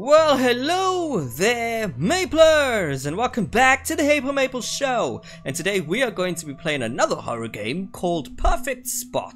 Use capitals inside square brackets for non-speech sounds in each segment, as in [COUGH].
Well, hello there, Maplers, and welcome back to the Haple Maple Show. And today we are going to be playing another horror game called Perfect Spot.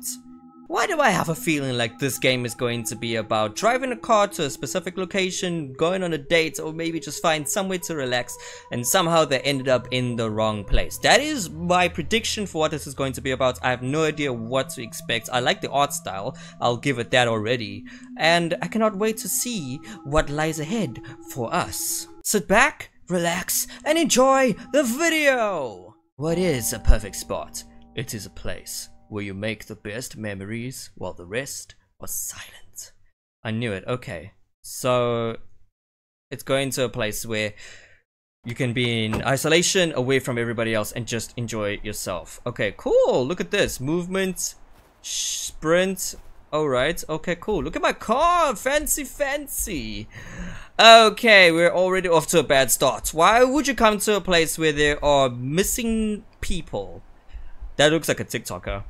Why do I have a feeling like this game is going to be about driving a car to a specific location, going on a date, or maybe just find somewhere to relax, and somehow they ended up in the wrong place? That is my prediction for what this is going to be about. I have no idea what to expect. I like the art style, I'll give it that already, and I cannot wait to see what lies ahead for us. Sit back, relax, and enjoy the video! What is a perfect spot? It is a place where you make the best memories while the rest are silent. I knew it. Okay. So it's going to a place where you can be in isolation away from everybody else and just enjoy yourself. Okay, cool. Look at this. Movement, sprint. Alright, okay, cool. Look at my car. Fancy, fancy. Okay, we're already off to a bad start. Why would you come to a place where there are missing people? That looks like a TikToker.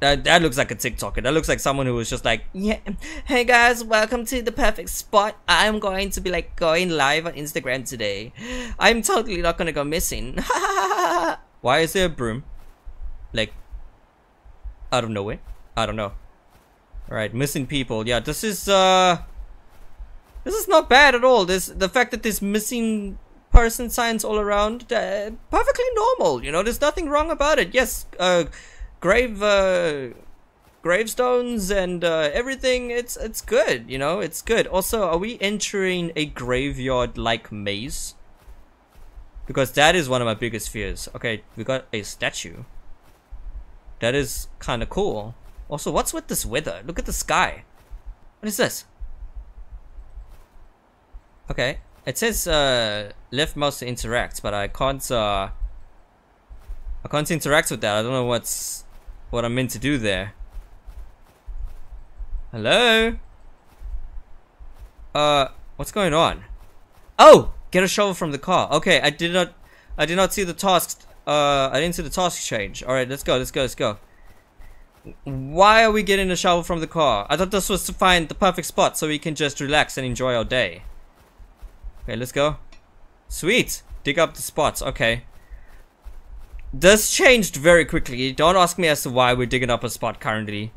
That, that looks like a TikToker. That looks like someone who was just like, yeah, hey guys, welcome to the perfect spot. I'm going to be like going live on Instagram today. I'm totally not gonna go missing. [LAUGHS] Why is there a broom? Like, out of nowhere? I don't know. Alright, missing people. Yeah, this is, uh, this is not bad at all. This, the fact that there's missing person signs all around, uh, perfectly normal. You know, there's nothing wrong about it. Yes, uh, grave uh, gravestones and uh, everything. It's it's good, you know. It's good. Also, are we entering a graveyard-like maze? Because that is one of my biggest fears. Okay, we got a statue. That is kind of cool. Also, what's with this weather? Look at the sky. What is this? Okay, it says uh, left mouse to interact, but I can't. Uh, I can't interact with that. I don't know what's what I'm meant to do there. Hello? Uh, what's going on? Oh! Get a shovel from the car. Okay, I did not, I did not see the tasks, uh, I didn't see the task change. Alright, let's go, let's go, let's go. Why are we getting a shovel from the car? I thought this was to find the perfect spot so we can just relax and enjoy our day. Okay, let's go. Sweet! Dig up the spots, okay. This changed very quickly. Don't ask me as to why we're digging up a spot currently.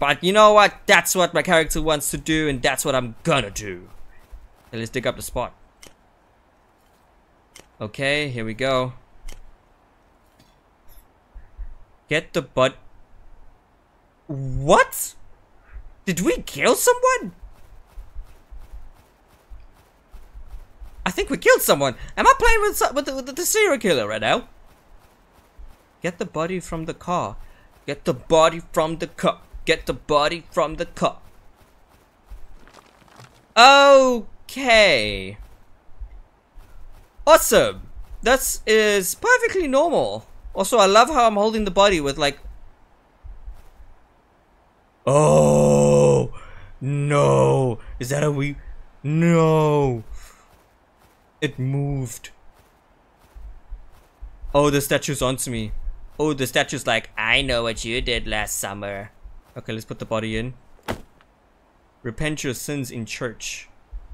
But you know what? That's what my character wants to do, and that's what I'm gonna do. Let's dig up the spot. Okay, here we go. Get the butt. What? Did we kill someone? I think we killed someone. Am I playing with, with, the, with the serial killer right now? Get the body from the car. Get the body from the car. Get the body from the car. Okay. Awesome. That is perfectly normal. Also, I love how I'm holding the body with like... Oh, no. Is that a we... No. It moved. Oh, the statue's onto me. Oh, the statue's like, I know what you did last summer. Okay, let's put the body in. Repent your sins in church.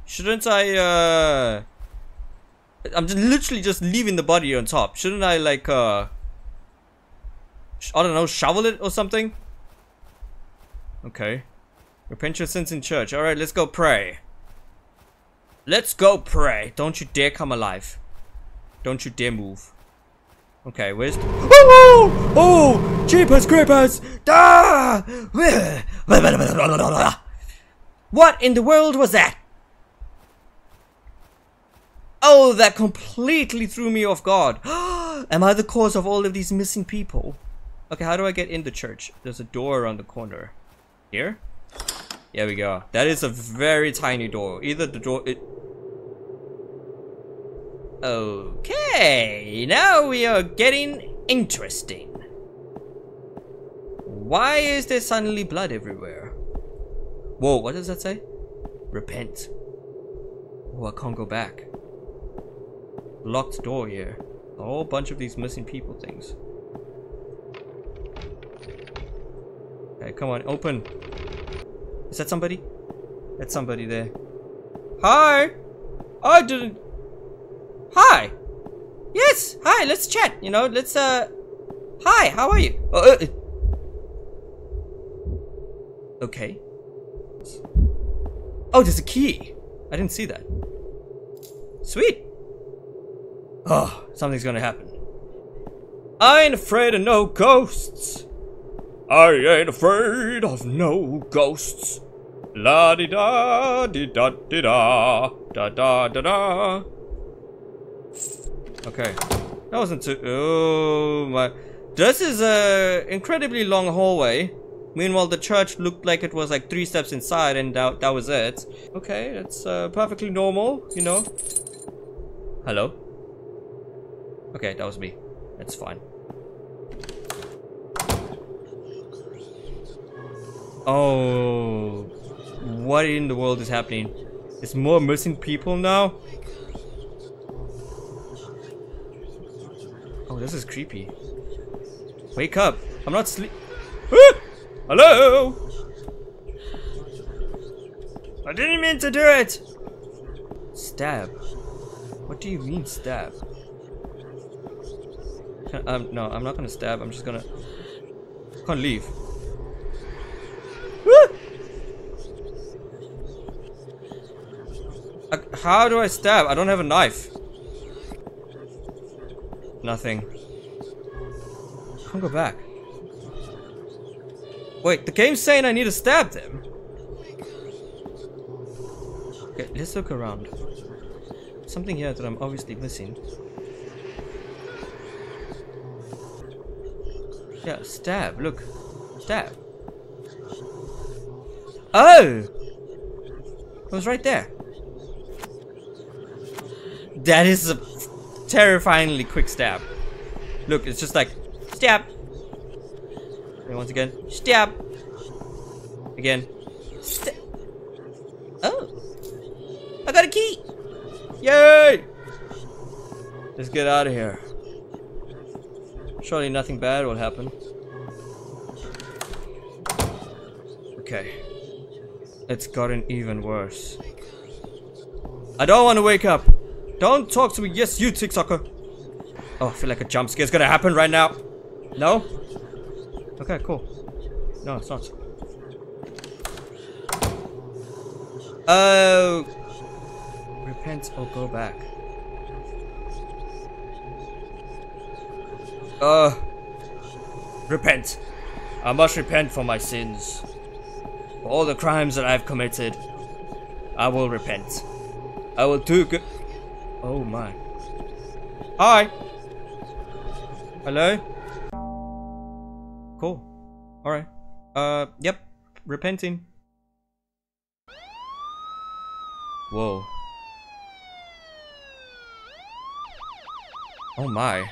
Shouldn't I, uh... I'm just literally just leaving the body on top. Shouldn't I, like, uh... I don't know, shovel it or something? Okay. Repent your sins in church. Alright, let's go pray. Let's go pray. Don't you dare come alive. Don't you dare move. Okay, where's... Oh! Oh! Jeepers creepers! Ah! What in the world was that? Oh, that completely threw me off guard. [GASPS] Am I the cause of all of these missing people? Okay, how do I get in the church? There's a door around the corner. Here? There we go. That is a very tiny door. Either the door... It, Okay, now we are getting interesting. Why is there suddenly blood everywhere? Whoa, what does that say? Repent. Oh, I can't go back. Locked door here. A whole bunch of these missing people things. Okay, come on, open. Is that somebody? That's somebody there. Hi. I didn't. Hi. Yes. Hi. Let's chat. You know. Let's. Uh. Hi. How are you? Uh, uh, okay. Oh, there's a key. I didn't see that. Sweet. Oh, something's gonna happen. I ain't afraid of no ghosts. I ain't afraid of no ghosts. La di da di da di da da da da da. Okay, that wasn't too. Oh my! This is a incredibly long hallway. Meanwhile, the church looked like it was like three steps inside, and that, that was it. Okay, that's uh, perfectly normal, you know. Hello. Okay, that was me. That's fine. Oh, what in the world is happening? Is more missing people now? This is creepy. Wake up! I'm not sleep. Hello? I didn't mean to do it! Stab. What do you mean stab? [LAUGHS] Um, no, I'm not gonna stab. I'm just gonna... I can't leave. How do I stab? I don't have a knife. Nothing. Can't go back. Wait, the game's saying I need to stab them. Okay, let's look around. Something here that I'm obviously missing. Yeah, stab, look. Stab. Oh! It was right there. That is a terrifyingly quick stab. Look, it's just like, stab. And once again, stab. Again. Oh. I got a key. Yay! Let's get out of here. Surely nothing bad will happen. Okay. It's gotten even worse. I don't want to wake up. Don't talk to me. Yes, you tick sucker. Oh, I feel like a jump scare is gonna happen right now. No? Okay, cool. No, it's not. Oh. Uh, repent or go back. Uh. Repent. I must repent for my sins. For all the crimes that I've committed, I will repent. I will do good. Oh my. Hi. Hello? Cool. Alright. Uh, yep. Repenting. Whoa. Oh my.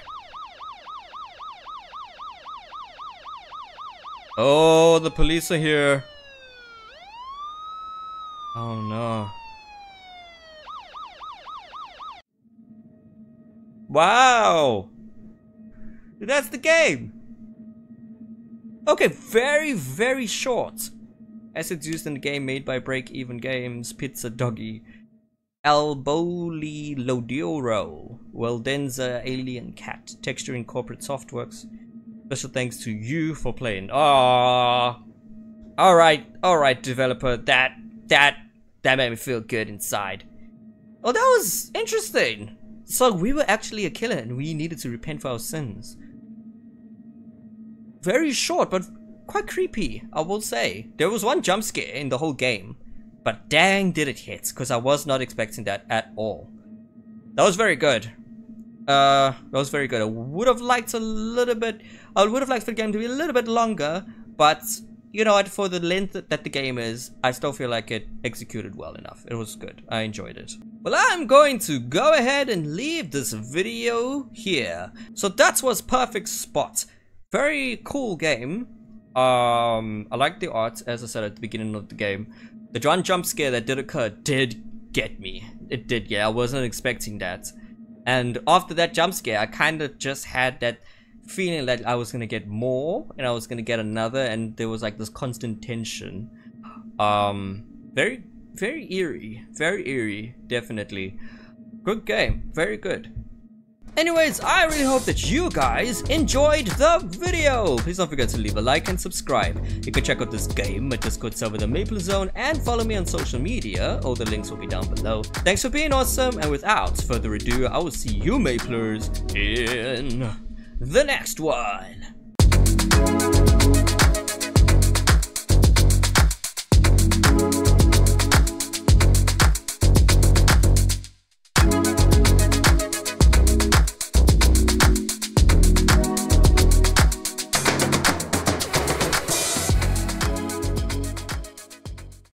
Oh, the police are here. Oh no. Wow! That's the game! Okay, very, very short. Assets used in the game made by Break Even Games, Pizza Doggy, Alboli Lodioro, Weldenza Alien Cat, Texturing Corporate Softworks. Special thanks to you for playing. Ah, alright, alright, developer. That, that, that made me feel good inside. Oh, that was interesting. So we were actually a killer and we needed to repent for our sins. Very short, but quite creepy, I will say. There was one jump scare in the whole game, but dang did it hit, because I was not expecting that at all. That was very good. Uh, that was very good. I would have liked a little bit, I would have liked for the game to be a little bit longer, but you know what, for the length that the game is, I still feel like it executed well enough. It was good. I enjoyed it. Well, I'm going to go ahead and leave this video here. So that was Perfect Spot. Very cool game. Um, I like the art, as I said at the beginning of the game. The John jump scare that did occur did get me. It did, yeah, I wasn't expecting that. And after that jump scare, I kind of just had that feeling that I was gonna get more, and I was gonna get another, and there was like this constant tension. Um, very very eerie. Very eerie, definitely. Good game, very good. Anyways, I really hope that you guys enjoyed the video. Please don't forget to leave a like and subscribe. You can check out this game, my Discord server, the Mapler Zone, and follow me on social media. All the links will be down below. Thanks for being awesome, and without further ado, I will see you Maplers in the next one.